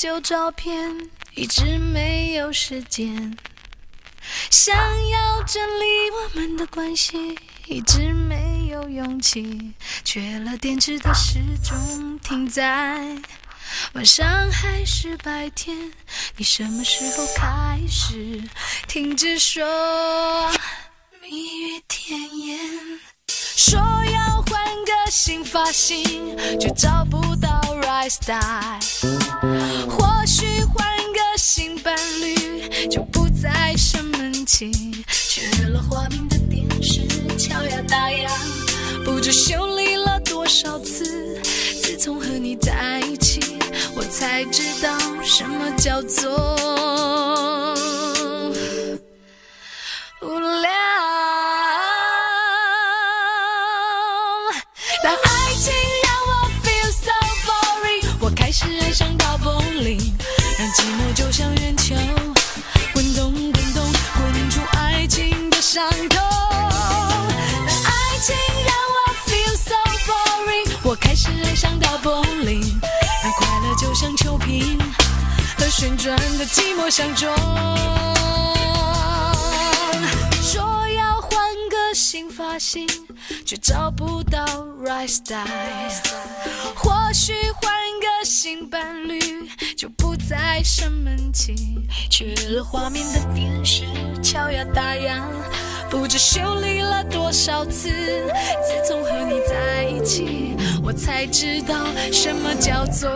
旧照片，一直没有时间。想要整理我们的关系，一直没有勇气。缺了电池的时钟停在晚上还是白天？你什么时候开始停止说蜜语甜言？说要换个新发型，却找不到 right style。或许换个新伴侣，就不再生闷气。缺了画面的电视，敲呀打呀，不知修理了多少次。自从和你在一起，我才知道什么叫做无聊。当爱就像圆球，滚动滚动，滚出爱情的伤痛。当爱情让我 feel so boring，我开始爱上到 bowling，让快乐就像球瓶和旋转的寂寞相撞。说要发型，却找不到 right style。或许换个新伴侣，就不再生闷气。缺了画面的电视，敲呀打呀，不知修理了多少次。自从和你在一起，我才知道什么叫做。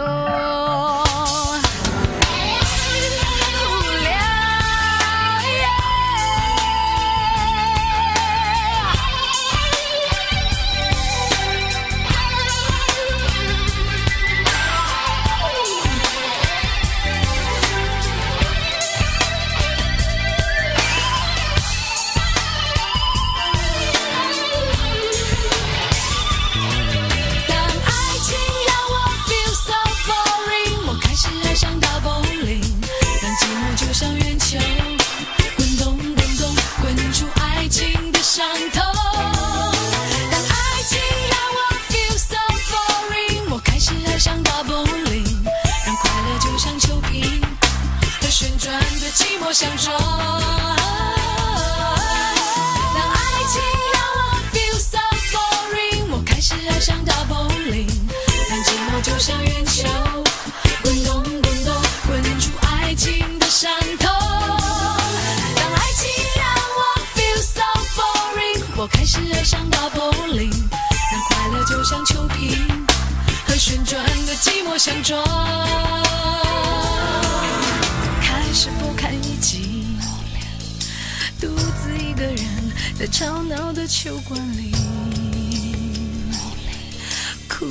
相撞。当爱情让我 feel so boring，我开始爱上到 bowling，让寂寞就像圆球，滚动滚动，滚出爱情的伤痛。当爱情让我 feel so boring，我开始爱上到 bowling，让快乐就像球瓶和旋转的寂寞相撞。个人在吵闹的球馆里哭。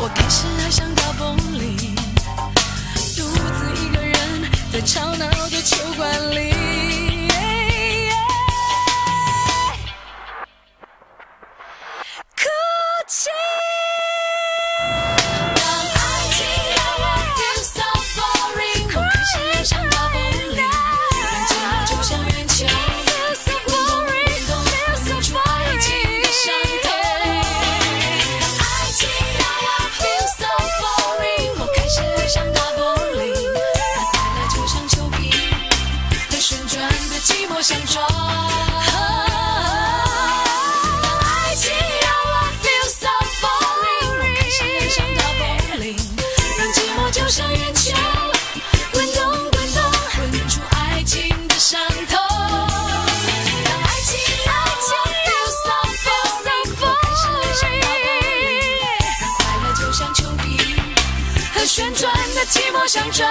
我开始爱上大风里，独自一个人在吵闹的酒馆里。转的寂寞想转。